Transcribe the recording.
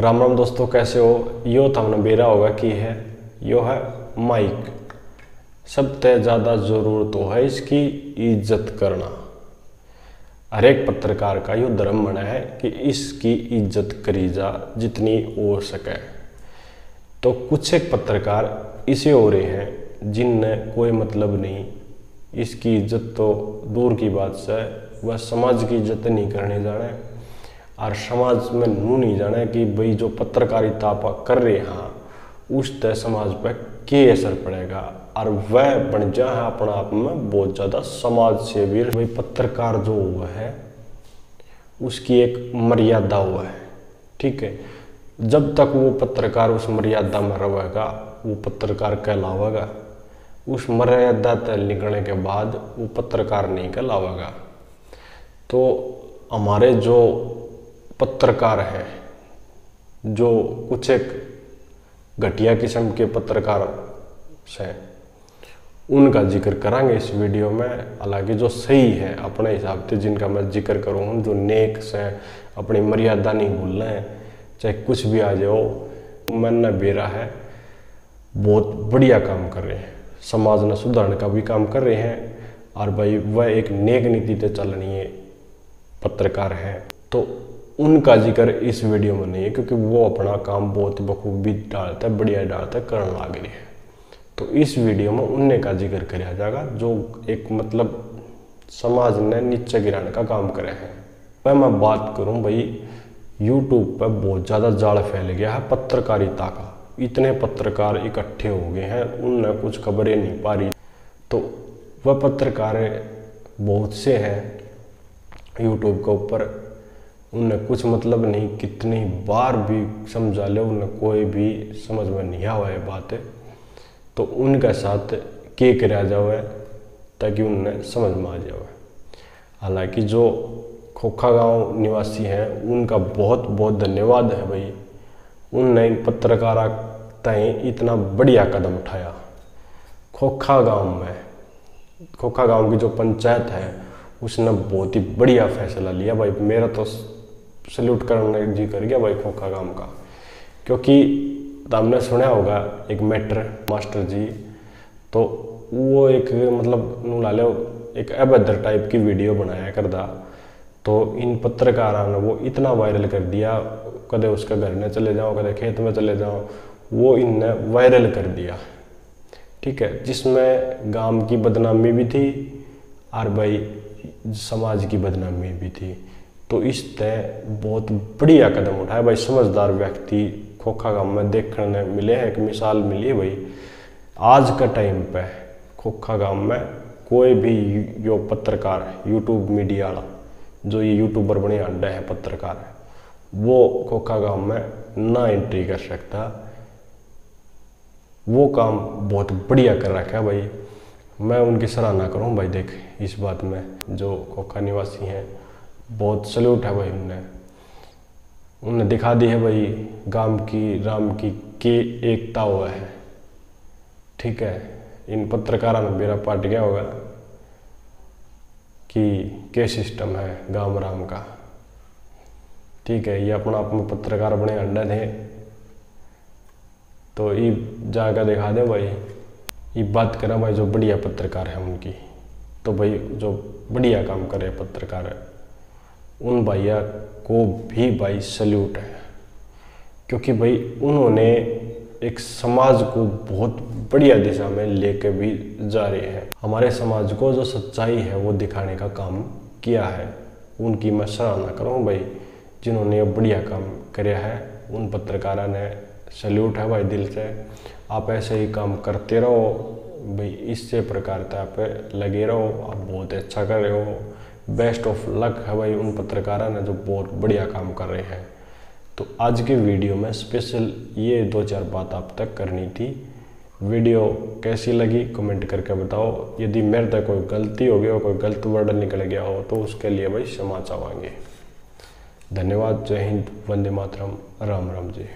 राम राम दोस्तों, कैसे हो? यो तो हमने बेरा होगा कि है, यो है माइक। सब सबसे ज़्यादा ज़रूरत तो है इसकी इज़्ज़त करना। हर एक पत्रकार का यो धर्म बना है कि इसकी इज़्ज़त करी जा, जितनी हो सके। तो कुछ एक पत्रकार इसे हो रहे हैं, जिनने कोई मतलब नहीं। इसकी इज़्ज़त तो दूर की बात से वह समाज की इज़्ज़त नहीं करने जाने और समाज में नू नहीं जाने कि भाई जो पत्रकारिता आप कर रहे हैं, उस तय समाज पर के असर पड़ेगा? और वह बन जाए अपने आप में बहुत ज़्यादा समाज सेवी। भाई पत्रकार जो हुआ है, उसकी एक मर्यादा हुआ है, ठीक है? जब तक वो पत्रकार उस मर्यादा में रहेगा, वो पत्रकार कहलावेगा। उस मर्यादा तय निकलने के बाद वो पत्रकार नहीं कहलावेगा। तो हमारे जो पत्रकार हैं, जो कुछ एक घटिया किस्म के पत्रकार हैं उनका ज़िक्र करांगे इस वीडियो में, हालाँकि जो सही है अपने हिसाब से जिनका मैं ज़िक्र करूँ, जो नेक से अपनी मर्यादा नहीं भूल रहे हैं, चाहे कुछ भी आ जाओ, मन बेरा है, बहुत बढ़िया काम कर रहे हैं, समाज ने सुधारने का भी काम कर रहे हैं, और भाई वह एक नेक नीति से चल रही है पत्रकार हैं। तो उनका ज़िक्र इस वीडियो में नहीं है, क्योंकि वो अपना काम बहुत बखूबी डालता है, बढ़िया डालता है, करने लग रही है। तो इस वीडियो में उनने का ज़िक्र कराया जाएगा, जो एक मतलब समाज ने नीचे गिराने का काम करे हैं। वह मैं बात करूँ भाई यूट्यूब पर बहुत ज़्यादा जाल फैल गया है पत्रकारिता का। इतने पत्रकार इकट्ठे हो गए हैं, उनने कुछ खबरें नहीं पा रही तो वह पत्रकार बहुत से हैं यूट्यूब के ऊपर। उन्हें कुछ मतलब नहीं, कितनी बार भी समझा ले उन्हें कोई भी समझ में नहीं आवा है बात। तो उनके साथ के कराया जाए ताकि उन्हें समझ में आ जाए हालाँकि जो खोखा गाँव निवासी हैं, उनका बहुत बहुत धन्यवाद है भाई। उनने पत्रकार तय इतना बढ़िया कदम उठाया। खोखा गाँव में, खोखा गाँव की जो पंचायत है, उसने बहुत ही बढ़िया फैसला लिया भाई। मेरा तो सल्यूट करने जी कर गया भाई खोखा गाँव का। क्योंकि हमने सुना होगा, एक मैटर, मास्टर जी तो वो एक मतलब ला लो एक अभद्र टाइप की वीडियो बनाया करदा। तो इन पत्रकारों ने वो इतना वायरल कर दिया, कदे उसका घर में चले जाओ, कदे खेत में चले जाओ, वो इनने वायरल कर दिया। ठीक है, जिसमें गाँव की बदनामी भी थी, और भाई समाज की बदनामी भी थी। तो इस तय बहुत बढ़िया कदम उठाया। भाई, समझदार व्यक्ति, खोखा गाँव में देखने मिले हैं, एक मिसाल मिली भाई। आज का टाइम पे खोखा गाँव में कोई भी जो पत्रकार यूट्यूब मीडिया वाला, जो ये यूट्यूबर बने अंडे हैं, पत्रकार है, वो खोखा गाँव में ना एंट्री कर सकता। वो काम बहुत बढ़िया कर रखा है भाई। मैं उनकी सराहना करूँ भाई, देख, इस बात में जो खोखा निवासी हैं बहुत सल्यूट है भाई उनने। उनने दिखा दी है भाई गाँव की, राम की, के एकता हुआ है। ठीक है, इन पत्रकारों ने मेरा पाट गया होगा कि के सिस्टम है गाँव राम का। ठीक है, ये अपना अपने पत्रकार बने अंडे थे। तो ये जाकर दिखा दे भाई, ये बात करें भाई, जो बढ़िया पत्रकार है उनकी। तो भाई, जो बढ़िया काम करे पत्रकार है उन भैया को भी भाई सल्यूट है। क्योंकि भाई उन्होंने एक समाज को बहुत बढ़िया दिशा में लेके भी जा रहे हैं। हमारे समाज को जो सच्चाई है, वो दिखाने का काम किया है। उनकी मैं सराहना करूँ भाई, जिन्होंने बढ़िया काम कराया है, उन पत्रकारों ने सल्यूट है भाई दिल से। आप ऐसे ही काम करते रहो, भाई इससे प्रकार से आप लगे रहो, आप बहुत अच्छा कर रहे हो। बेस्ट ऑफ़ लक है भाई उन पत्रकारों ने जो बहुत बढ़िया काम कर रहे हैं। तो आज के वीडियो में स्पेशल ये दो चार बात आप तक करनी थी। वीडियो कैसी लगी कमेंट करके बताओ। यदि मेरे तक कोई गलती हो गई हो कोई गलत वर्ड निकल गया हो तो उसके लिए भाई क्षमा चाहेंगे। धन्यवाद। जय हिंद। वंदे मातरम। राम राम जी।